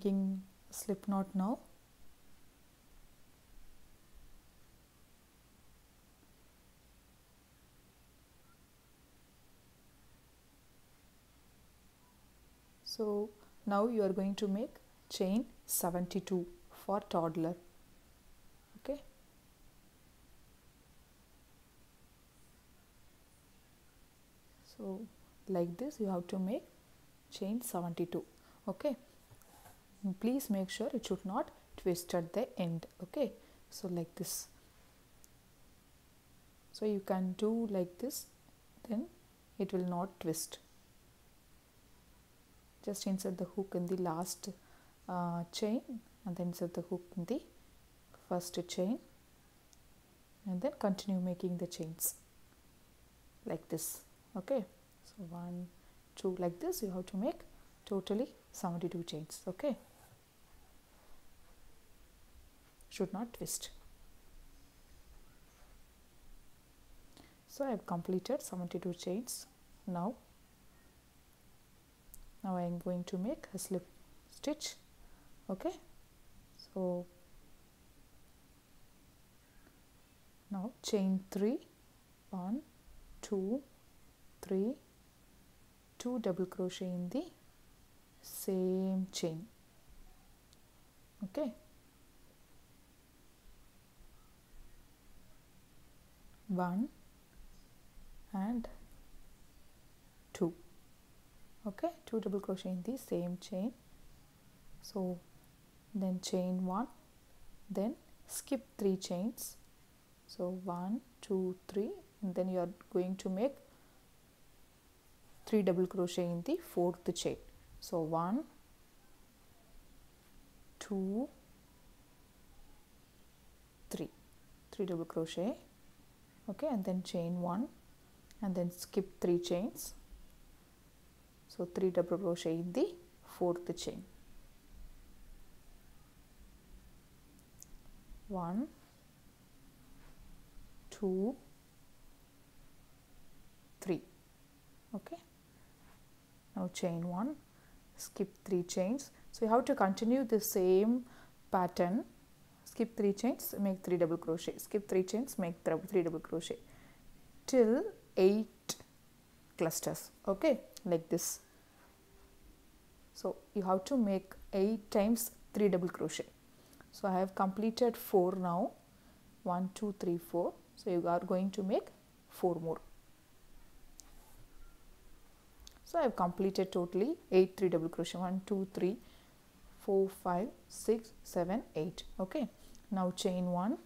making slip knot now? So now you are going to make chain 72 for toddler. Okay? So like this you have to make chain 72 okay please make sure it should not twist at the end okay? So like this. So you can do like this then it will not twist. Just insert the hook in the last uh, chain and then insert the hook in the first chain and then continue making the chains like this okay? So one two like this you have to make totally 72 chains okay should not twist. So I have completed 72 chains. Now now I am going to make a slip stitch. Okay? So now chain 3 1 2 3 2 double crochet in the same chain. Okay one and two. Okay two double crochet in the same chain. So then chain one then skip three chains. So one two three and then you are going to make three double crochet in the fourth chain. So one two three. Three double crochet okay and then chain one and then skip three chains. So three double crochet in the fourth chain. One two three. Okay. Now chain one skip three chains. So you have to continue the same pattern skip three chains make three double crochet. Skip three chains make three double crochet. Till eight clusters okay? Like this. So you have to make eight times three double crochet. So i have completed four now. One two three four. So you are going to make four more. So i have completed totally eight three double crochet. One two three four five six seven eight okay now chain one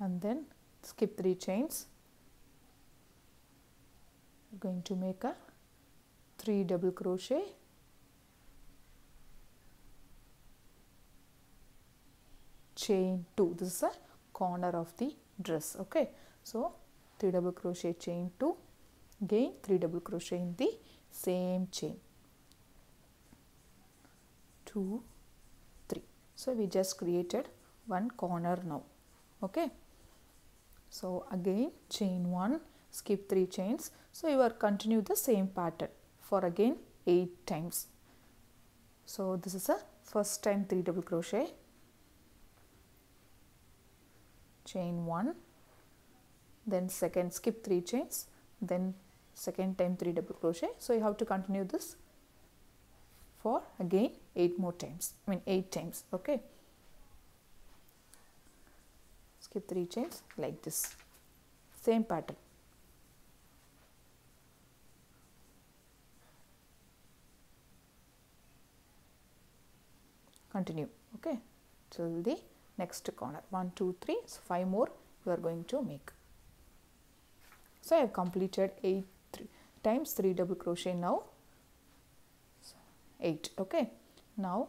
and then skip three chains. We're going to make a three double crochet. Chain 2 this is a corner of the dress okay? So 3 double crochet chain 2 again 3 double crochet in the same chain. 2 3 so we just created one corner now okay? So again chain 1 skip 3 chains. So you are continue the same pattern for again 8 times. So this is a first time 3 double crochet. Chain 1 then second skip 3 chains then second time 3 double crochet. So you have to continue this for again 8 more times I mean 8 times okay skip 3 chains like this same pattern. Continue okay? Till the next corner. 1 2 3 so 5 more you are going to make. So i have completed 8 three, times 3 double crochet now. 8 okay? Now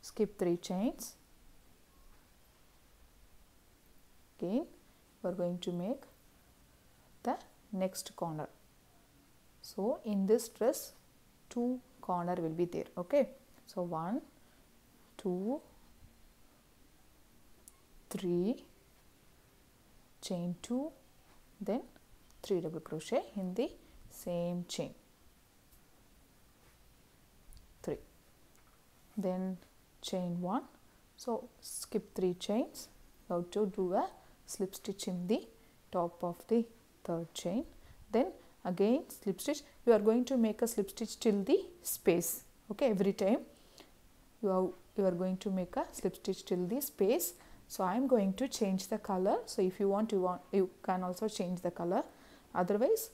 skip 3 chains again we are going to make the next corner. So in this dress two corner will be there okay? So one two three chain 2 then 3 double crochet in the same chain. 3 then chain 1 so skip 3 chains. Have to do a slip stitch in the top of the third chain. Then again slip stitch. You are going to make a slip stitch till the space okay? Every time you are you are going to make a slip stitch till the space. So i am going to change the color. So if you want you want you can also change the color. Otherwise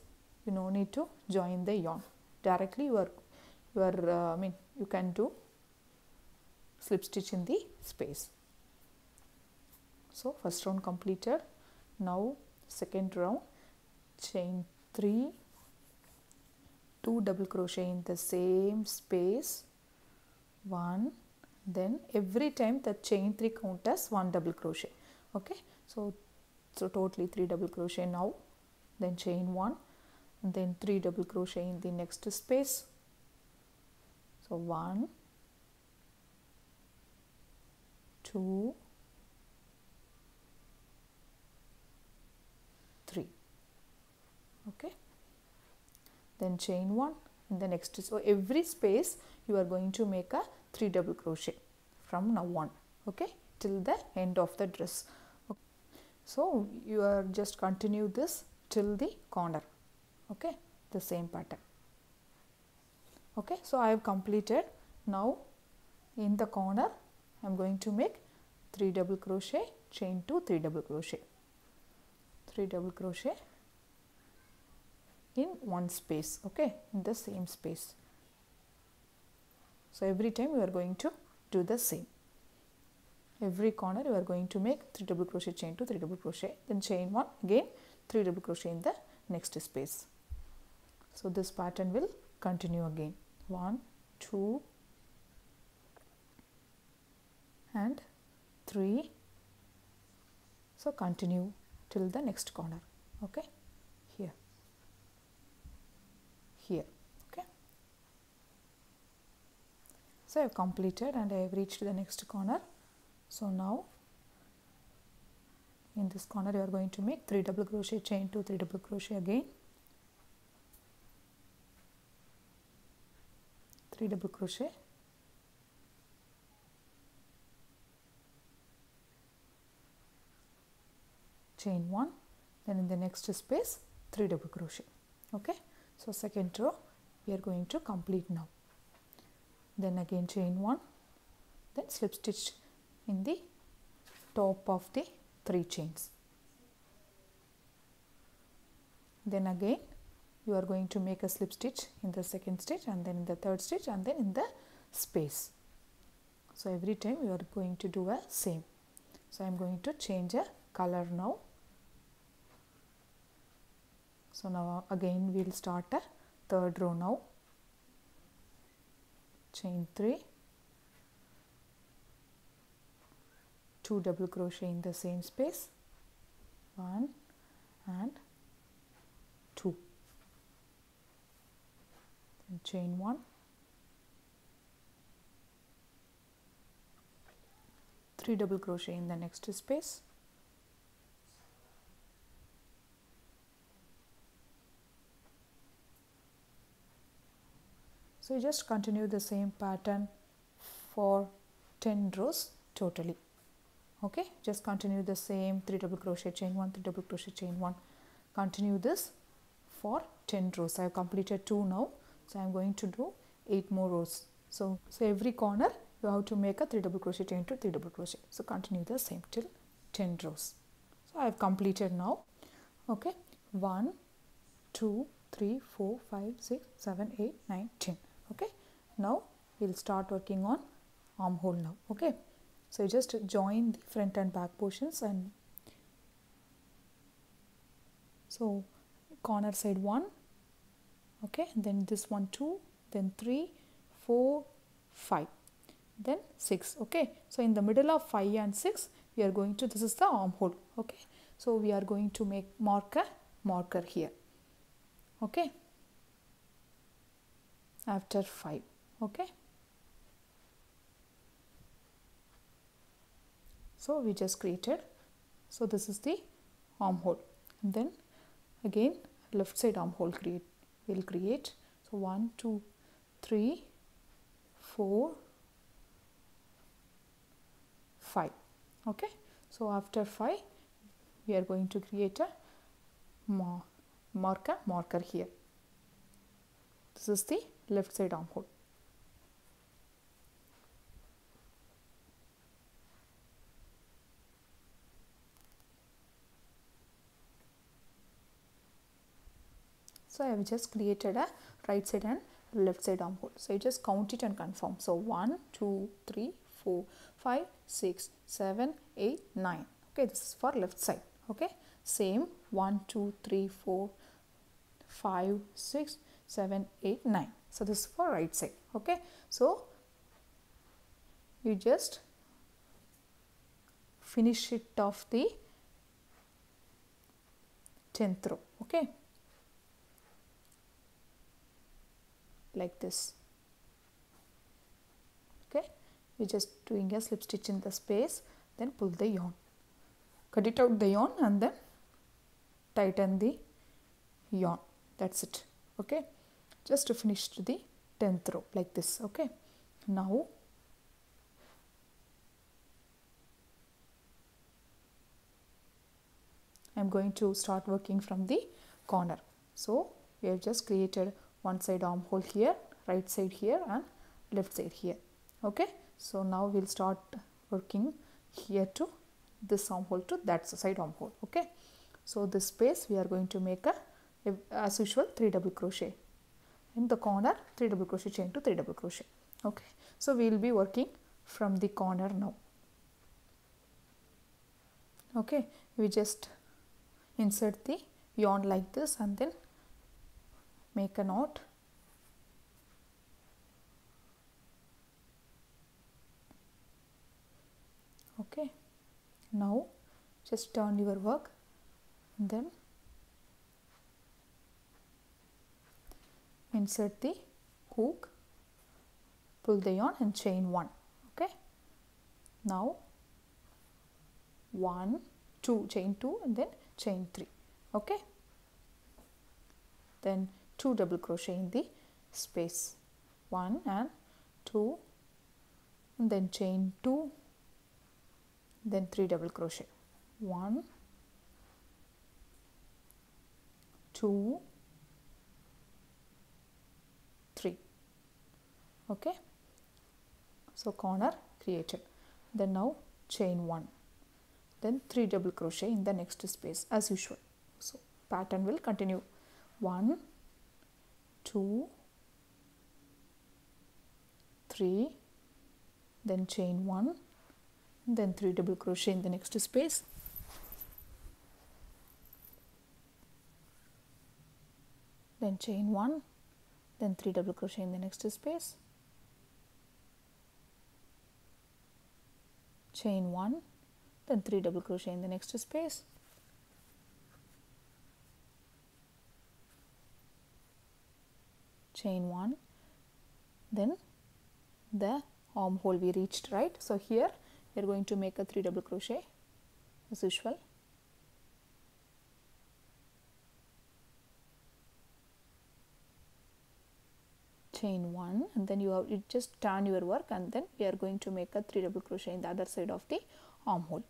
you no need to join the yarn. Directly you are you are uh, i mean you can do slip stitch in the space so first round completed. Now second round. Chain 3 2 double crochet in the same space. 1 then every time the chain 3 count as 1 double crochet. Okay? So so totally 3 double crochet now. Then chain 1 and then 3 double crochet in the next space. So 1 2 3 okay. Then chain 1 in the next so every space you are going to make a 3 double crochet from now on. Okay. Till the end of the dress. Okay. so you are just continue this till the corner. Okay. The same pattern. Okay. So i have completed. Now in the corner i am going to make 3 double crochet chain 2 3 double crochet. 3 double crochet in one space okay in the same space. So every time you are going to do the same. Every corner you are going to make 3 double crochet chain 2 3 double crochet then chain 1 again 3 double crochet in the next space. So this pattern will continue again. 1 2 and 3 so continue till the next corner okay here here okay so I have completed and I have reached the next corner. So now in this corner you are going to make 3 double crochet chain 2 3 double crochet again. 3 double crochet. Chain 1 then in the next space 3 double crochet. Okay? So second row we are going to complete now then again chain 1 then slip stitch in the top of the 3 chains. Then again you are going to make a slip stitch in the second stitch and then in the third stitch and then in the space. So every time you are going to do a same. So i am going to change a color now. So now again we will start a third row now chain 3 2 double crochet in the same space. 1 and 2 then chain 1 3 double crochet in the next space so you just continue the same pattern for 10 rows totally. Okay? Just continue the same 3 double crochet chain 1 3 double crochet chain 1 continue this for 10 rows. I have completed 2 now. So i am going to do 8 more rows. So so every corner you have to make a 3 double crochet chain 2 3 double crochet. So continue the same till 10 rows. So i have completed now. Okay? 1 2 3 4 5 6 7 8 9 10 okay. Now we'll start working on armhole now. Okay. So you just join the front and back portions and so corner side 1 okay. And then this one 2 then 3 4 5 then 6 okay. So in the middle of 5 and 6 we are going to this is the armhole okay. So we are going to make marker marker here. Okay after 5 okay? So we just created so this is the armhole. And then again left side armhole create will create. So 1 2 3 4 5 okay? So after 5 we are going to create a mar marker marker here. This is the left side armhole So I have just created a right side and left side armhole. So you just count it and confirm. So 1, 2, 3, 4, 5, 6, 7, 8, 9. Okay, this is for left side. Okay, same 1, 2, 3, 4, 5, 6, 7, 8, 9. So this is for right side. Okay, so you just finish it off the 10th row. Okay. like this okay You're just doing a slip stitch in the space then pull the yarn cut it out the yarn and then tighten the yarn that's it okay just to finish the 10th row like this okay? Now I'm going to start working from the corner. So we have just created one side armhole here right side here and left side here okay? So now we'll start working here to this armhole to that side armhole okay? So this space we are going to make a as usual 3 double crochet in the corner 3 double crochet chain 2 3 double crochet. Okay so we will be working from the corner now. Okay we just insert the yarn like this and then make a knot. Okay now just turn your work then insert the hook pull the yarn and chain one okay? Now one two chain two and then chain three okay? Then 2 double crochet in the space 1 and 2 and then chain 2 then 3 double crochet 1 2 3 okay? So corner created. Then now chain 1 then 3 double crochet in the next space as usual. So pattern will continue. 1 2 3 then chain 1 then 3 double crochet in the next space. Then chain 1 then 3 double crochet in the next space chain 1 then 3 double crochet in the next space. Chain 1 then the armhole we reached right? So here we are going to make a 3 double crochet as usual chain 1 and then you have you just turn your work and then we are going to make a 3 double crochet in the other side of the armhole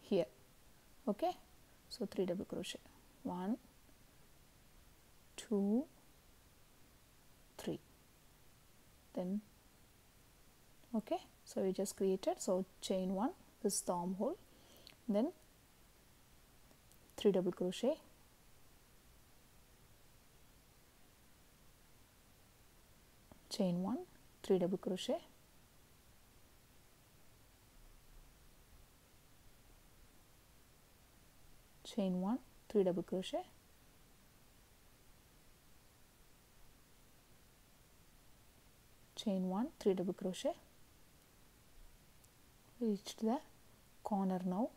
here. Okay? So 3 double crochet. 1 two, three. Then, okay, so we just created, so chain one, this is the armhole, then three double crochet, chain one, three double crochet, chain one, three double crochet, chain 1 3 double crochet. Reached the corner now.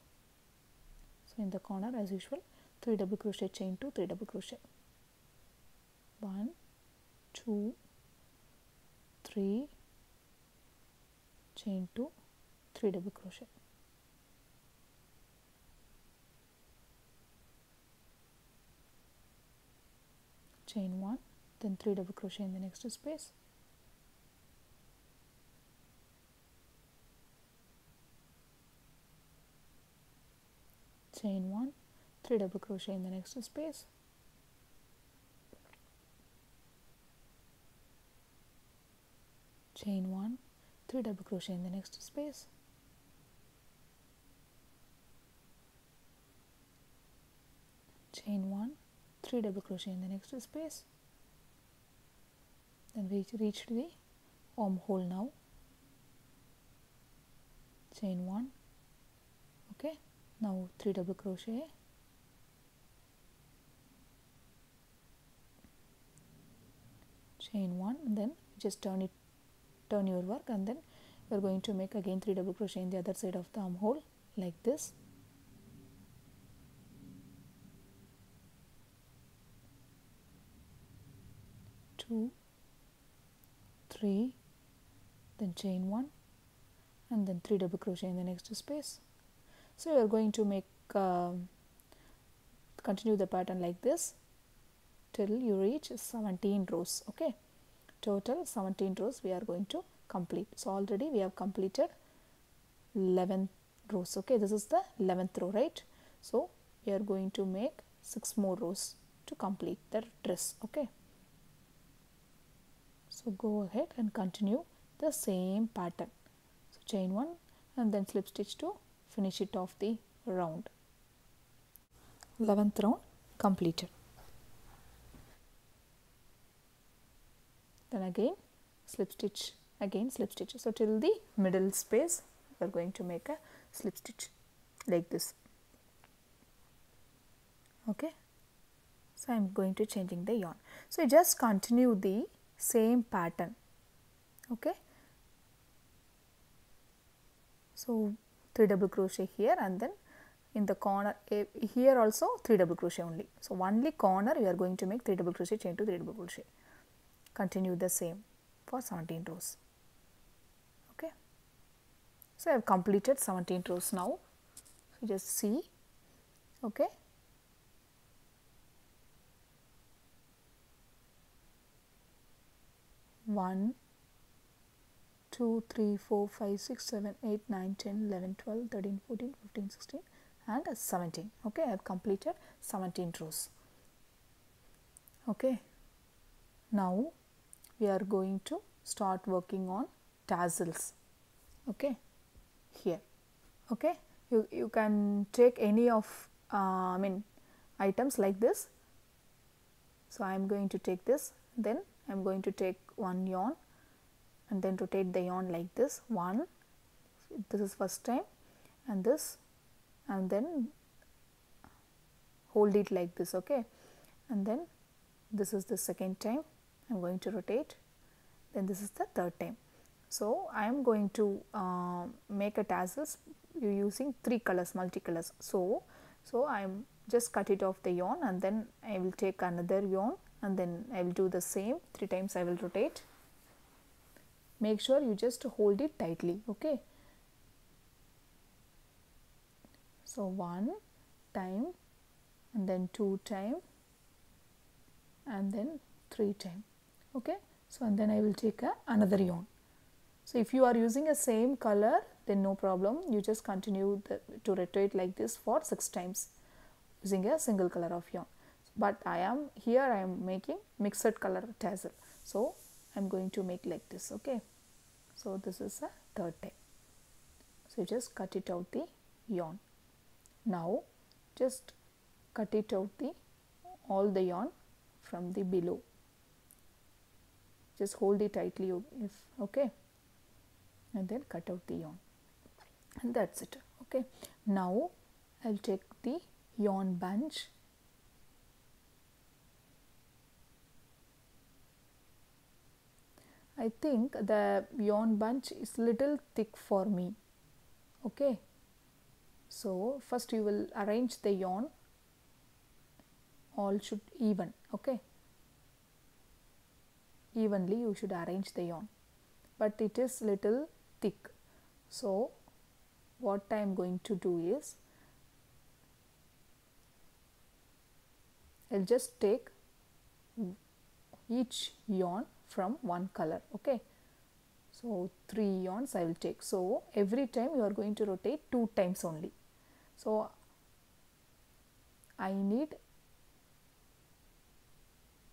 So in the corner as usual 3 double crochet chain 2 3 double crochet. 1 2 3 chain 2 3 double crochet. Chain 1 then 3 double crochet in the next space. Chain 1 3 double crochet in the next space. Chain 1 3 double crochet in the next space. Chain 1 3 double crochet in the next space. Then we reach the armhole now. Chain 1 okay now 3 double crochet. Chain 1 and then just turn it turn your work and then we're going to make again 3 double crochet in the other side of the armhole like this. Two three then chain one and then three double crochet in the next space. So you are going to make uh, continue the pattern like this till you reach 17 rows okay total 17 rows we are going to complete. So already we have completed 11 rows. Okay this is the 11th row right? So we are going to make six more rows to complete the dress. Okay. So go ahead and continue the same pattern. So chain one and then slip stitch to finish it off the round. 11th round completed then again slip stitch again slip stitch. So till the middle space we are going to make a slip stitch like this. Okay? So i am going to changing the yarn. So just continue the same pattern. Okay? So 3 double crochet here and then in the corner eh, here also 3 double crochet only. So only corner you are going to make 3 double crochet chain 2 3 double crochet continue the same for 17 rows. Okay. So i have completed 17 rows now. So just see. Okay. One, two, three, four, five, six, seven, eight, nine, ten, eleven, twelve, thirteen, fourteen, fifteen, sixteen, and 17 okay. I have completed 17 rows. Okay. Now we are going to start working on tassels. Okay? Here. Okay? You you can take any of uh, i mean items like this. So i am going to take this. Then i am going to take one yarn and then rotate the yarn like this. One this is first time and this and then hold it like this. Okay? And then this is the second time I'm going to rotate. Then this is the third time. So I am going to uh, make a tassels using three colors multicolors. So so I am just cut it off the yarn and then I will take another yarn and then I will do the same. Three times I will rotate. Make sure you just hold it tightly okay? So one time and then two time and then three time okay? So and then I will take a, another yarn. So if you are using a same color then no problem. You just continue the, to rotate like this for six times using a single color of yarn. But I am here I am making mixed color tassel. So I am going to make like this okay? So this is a third time so just cut it out the yarn. Now just cut it out the all the yarn from the below just hold it tightly if okay? And then cut out the yarn. And that's it okay? Now I'll take the yarn bunch. I think the yarn bunch is little thick for me okay? So first you will arrange the yarn. All should even okay evenly you should arrange the yarn. But it is little thick. So what I am going to do is I'll just take each yarn from one color okay? So three yarns I will take. So every time you are going to rotate two times only. So I need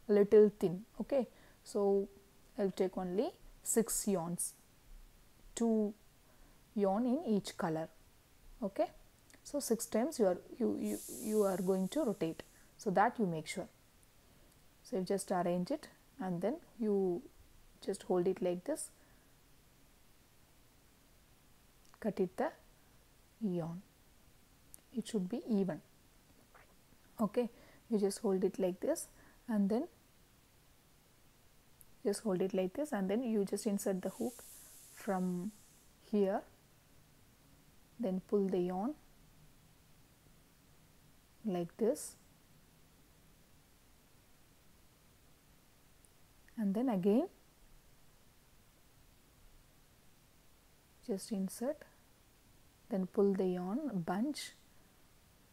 little thin okay so I'll take only 6 yarns 2 yarn in each color. Okay? So 6 times you are you, you you are going to rotate. So that you make sure. So you just arrange it and then you just hold it like this. Cut it the yarn it should be even. Okay? You just hold it like this and then just hold it like this and then you just insert the hook from here then pull the yarn like this and then again just insert then pull the yarn bunch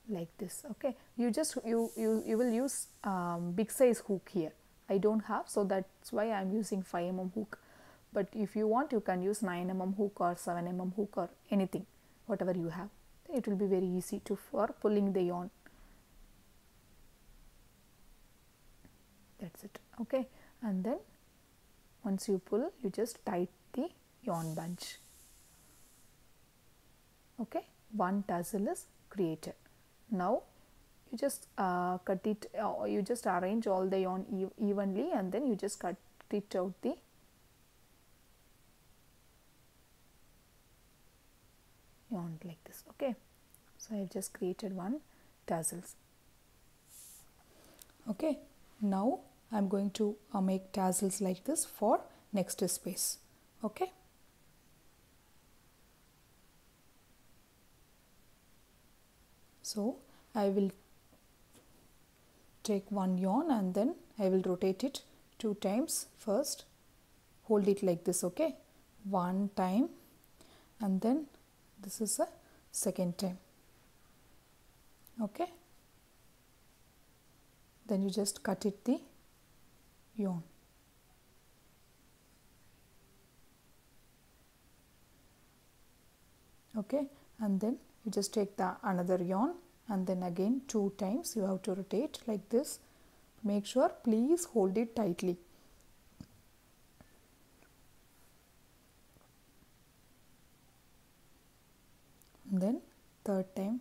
like this okay? You just you you, you will use um, big size hook here I don't have so that's why I'm using 5 mm hook. But if you want you can use 9 mm hook or 7 mm hook or anything whatever you have. It will be very easy to for pulling the yarn. That's it okay? And then once you pull you just tight the yarn bunch. Okay? One tassel is created. Now you just uh, cut it uh, you just arrange all the yarn evenly and then you just cut it out the yarn like this okay? So I have just created one tassels okay now I am going to uh, make tassels like this for next space okay? So I will take one yarn and then I will rotate it two times. First hold it like this okay? One time and then this is a second time okay? Then you just cut it the yarn okay? And then you just take the another yarn and then again two times you have to rotate like this. Make sure please hold it tightly. And then third time.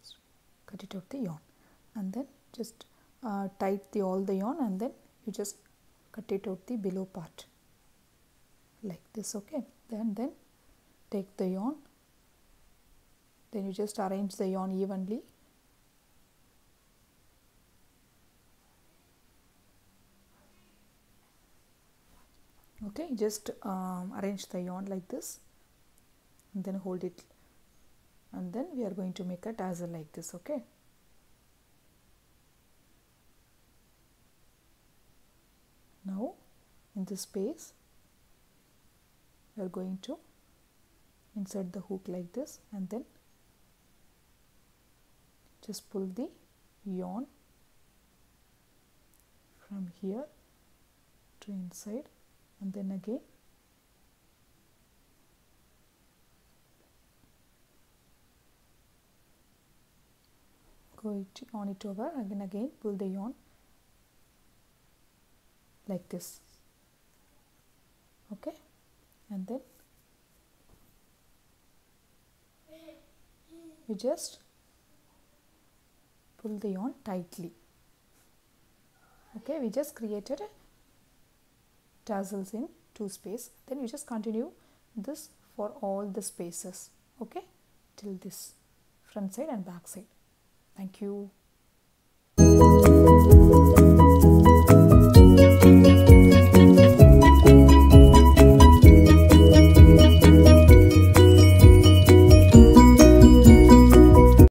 Just cut it off the yarn. And then just uh, tight the all the yarn and then you just cut it out the below part like this okay? Then then take the yarn. Then you just arrange the yarn evenly. Okay just um, arrange the yarn like this and then hold it. And then we are going to make a tassel like this okay? Now in this space we are going to insert the hook like this and then just pull the yarn from here to inside and then again go it on it over again again pull the yarn like this. Okay and then? You just pull the yarn tightly. Okay we just created tassels in two space. Then you just continue this for all the spaces. Okay till this front side and back side. Thank you